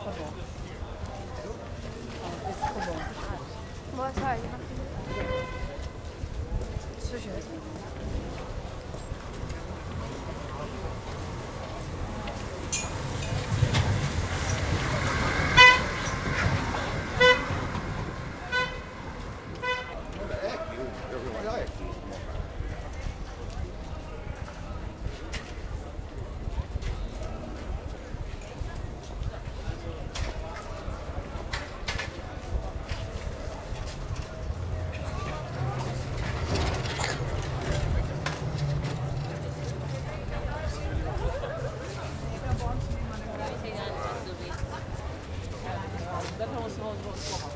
있어서. 뭐야, 잘 이만. 수시. Go, go, go, go.